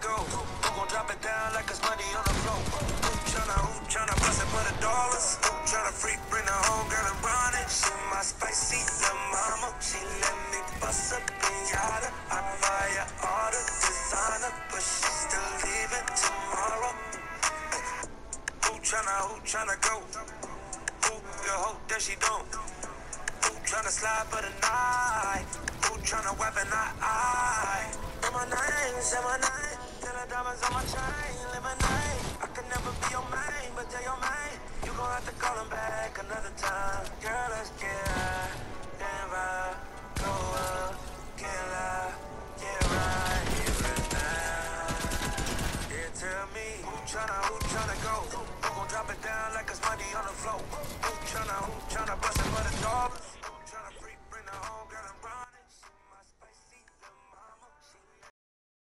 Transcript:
go? Who gon' drop it down like it's money on the floor? Who tryna, who tryna bust it for the dollars? Who tryna freak, bring the home girl and run it? She my spicy little mama. She let me bust up pinata. I buy her all the designer, but she still leaving tomorrow. Who tryna, who tryna go? Who your hope that she don't? Who tryna slide for the night? Who tryna weapon I? I? The diamonds on my chain, night. I never be your main, but tell your main. You gon' have to call him back another time. Girl, let's get high, go up, get loud, get. Yeah, tell me who tryna, who tryna go? Who gon' drop it down like it's money on the floor? Who tryna, who tryna bust